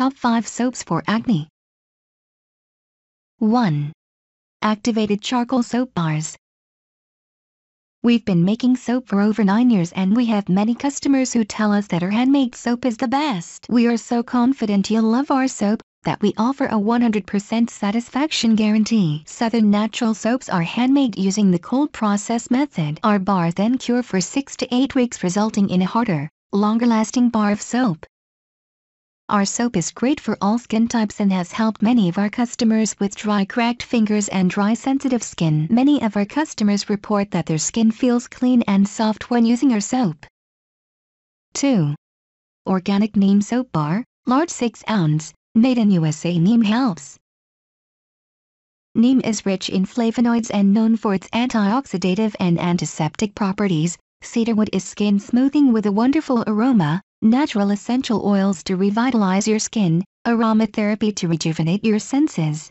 Top 5 Soaps for Acne 1. Activated Charcoal Soap Bars We've been making soap for over 9 years and we have many customers who tell us that our handmade soap is the best. We are so confident you'll love our soap that we offer a 100% satisfaction guarantee. Southern Natural soaps are handmade using the cold process method. Our bars then cure for 6 to 8 weeks resulting in a harder, longer-lasting bar of soap. Our soap is great for all skin types and has helped many of our customers with dry cracked fingers and dry sensitive skin. Many of our customers report that their skin feels clean and soft when using our soap. 2. Organic Neem Soap Bar, large 6 ounce, made in USA Neem helps. Neem is rich in flavonoids and known for its antioxidative and antiseptic properties. Cedarwood is skin smoothing with a wonderful aroma, natural essential oils to revitalize your skin, aromatherapy to rejuvenate your senses.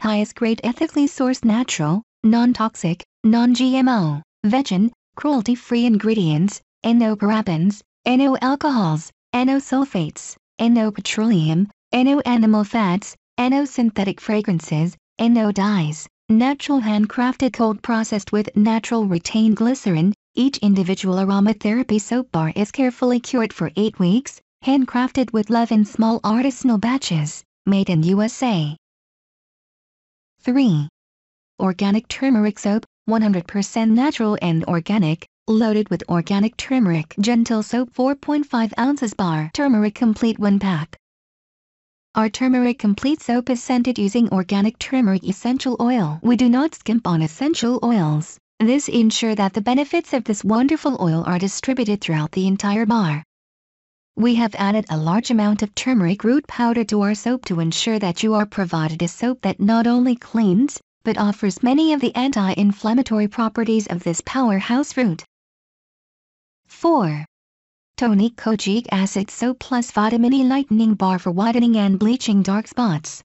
Highest grade ethically sourced natural, non-toxic, non-GMO, vegan, cruelty-free ingredients, no parabens, no alcohols, no sulfates, no petroleum, no animal fats, no synthetic fragrances, no dyes, natural handcrafted cold processed with natural retained glycerin, each individual aromatherapy soap bar is carefully cured for 8 weeks, handcrafted with love in small artisanal batches, made in USA. 3. Organic turmeric soap, 100% natural and organic, loaded with organic turmeric. Gentle soap 4.5 ounces bar. Turmeric complete 1 pack. Our turmeric complete soap is scented using organic turmeric essential oil. We do not skimp on essential oils. This ensure that the benefits of this wonderful oil are distributed throughout the entire bar. We have added a large amount of turmeric root powder to our soap to ensure that you are provided a soap that not only cleans, but offers many of the anti-inflammatory properties of this powerhouse root. 4. Tonique Kojic Acid Soap Plus Vitamin E Lightening Bar for whitening and bleaching dark spots.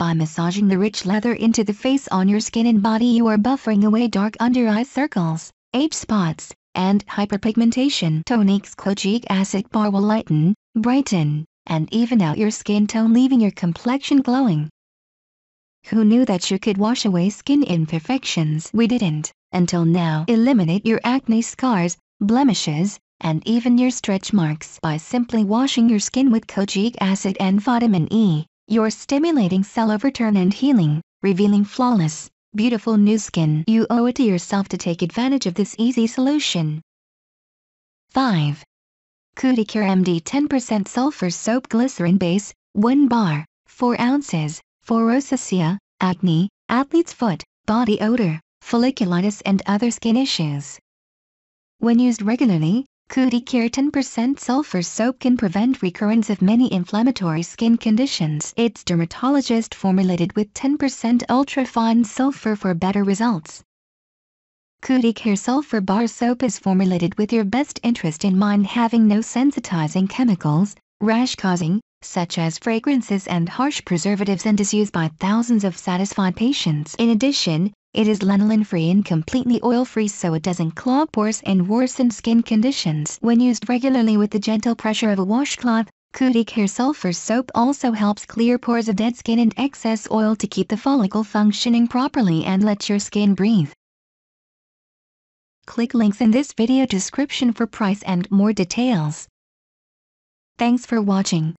By massaging the rich leather into the face on your skin and body you are buffering away dark under-eye circles, age spots, and hyperpigmentation. Tonique's kojic acid bar will lighten, brighten, and even out your skin tone leaving your complexion glowing. Who knew that you could wash away skin imperfections? We didn't, until now. Eliminate your acne scars, blemishes, and even your stretch marks by simply washing your skin with kojic acid and vitamin E. You're stimulating cell overturn and healing, revealing flawless, beautiful new skin. You owe it to yourself to take advantage of this easy solution. 5. Cuticare MD 10% Sulfur Soap Glycerin Base, 1 bar, 4 ounces, for rosacea, acne, athlete's foot, body odor, folliculitis and other skin issues. When used regularly, Cuticare 10% sulfur soap can prevent recurrence of many inflammatory skin conditions. It's dermatologist formulated with 10% ultra-fine sulfur for better results. Cuticare Sulfur Bar Soap is formulated with your best interest in mind having no sensitizing chemicals, rash-causing, such as fragrances and harsh preservatives and is used by thousands of satisfied patients. In addition, it is lanolin-free and completely oil-free so it doesn't clog pores and worsen skin conditions. When used regularly with the gentle pressure of a washcloth, Cuticare Sulfur Soap also helps clear pores of dead skin and excess oil to keep the follicle functioning properly and let your skin breathe. Click links in this video description for price and more details. Thanks for watching.